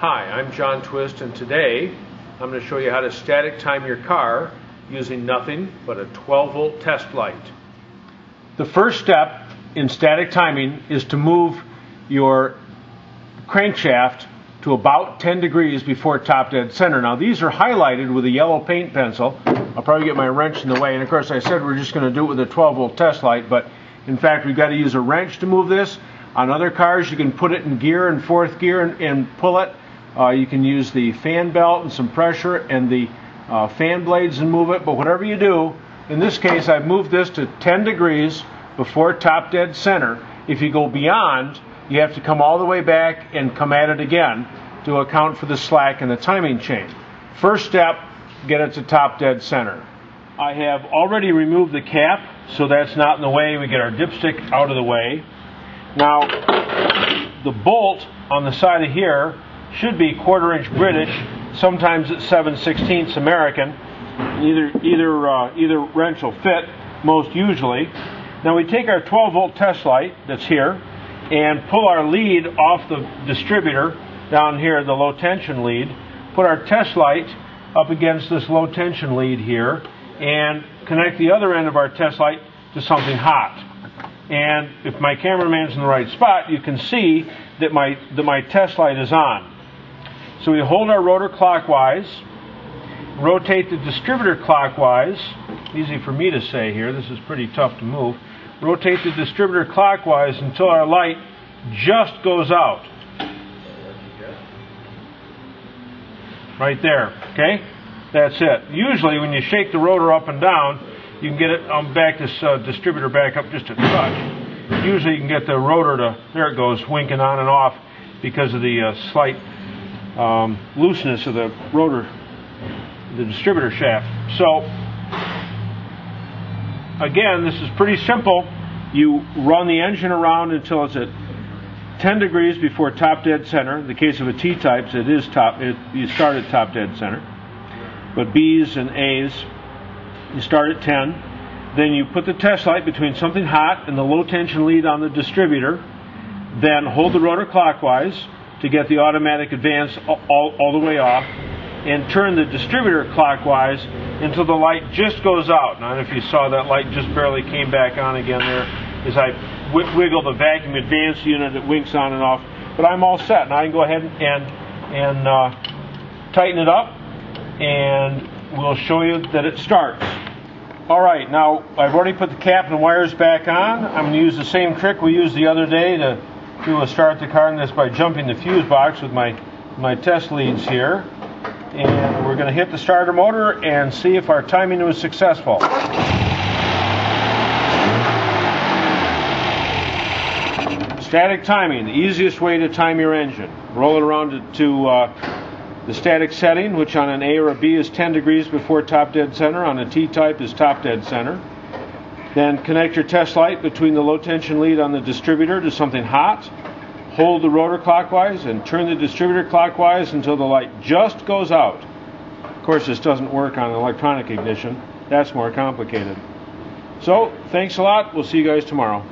Hi, I'm John Twist and today I'm going to show you how to static time your car using nothing but a 12 volt test light. The first step in static timing is to move your crankshaft to about 10 degrees before top dead center. Now these are highlighted with a yellow paint pencil. I'll probably get my wrench in the way and of course I said we're just going to do it with a 12 volt test light but in fact we've got to use a wrench to move this. On other cars you can put it in gear and fourth gear and, and pull it. Uh, you can use the fan belt and some pressure and the uh, fan blades and move it but whatever you do in this case I've moved this to 10 degrees before top dead center. If you go beyond you have to come all the way back and come at it again to account for the slack in the timing chain. First step, get it to top dead center. I have already removed the cap, so that's not in the way. We get our dipstick out of the way. Now, the bolt on the side of here should be quarter inch British, sometimes it's 7 16 American. Either, either, uh, either wrench will fit, most usually. Now we take our 12 volt test light that's here, and pull our lead off the distributor down here, the low tension lead, put our test light up against this low tension lead here, and connect the other end of our test light to something hot. And if my cameraman's in the right spot, you can see that my, that my test light is on. So we hold our rotor clockwise, rotate the distributor clockwise, easy for me to say here, this is pretty tough to move, rotate the distributor clockwise until our light just goes out. Right there, okay? That's it. Usually when you shake the rotor up and down, you can get it um, back this uh, distributor back up just a touch. Usually you can get the rotor to, there it goes, winking on and off because of the uh, slight um, looseness of the rotor, the distributor shaft. So again, this is pretty simple. You run the engine around until it's at 10 degrees before top dead center. In the case of a T-types, it is top. It, you start at top dead center. But B's and A's, you start at 10. Then you put the test light between something hot and the low tension lead on the distributor. Then hold the rotor clockwise to get the automatic advance all, all, the way off and turn the distributor clockwise until the light just goes out. Now, if you saw that light just barely came back on again there as I wiggle the vacuum advance unit, it winks on and off. But I'm all set. Now I can go ahead and, and uh, tighten it up and we'll show you that it starts. All right, now I've already put the cap and wires back on. I'm going to use the same trick we used the other day to do a start the car, and this by jumping the fuse box with my, my test leads here and we're going to hit the starter motor and see if our timing was successful. Static timing, the easiest way to time your engine. Roll it around to, to uh, the static setting, which on an A or a B is 10 degrees before top dead center, on a T-type is top dead center. Then connect your test light between the low tension lead on the distributor to something hot hold the rotor clockwise and turn the distributor clockwise until the light just goes out. Of course, this doesn't work on electronic ignition. That's more complicated. So, thanks a lot. We'll see you guys tomorrow.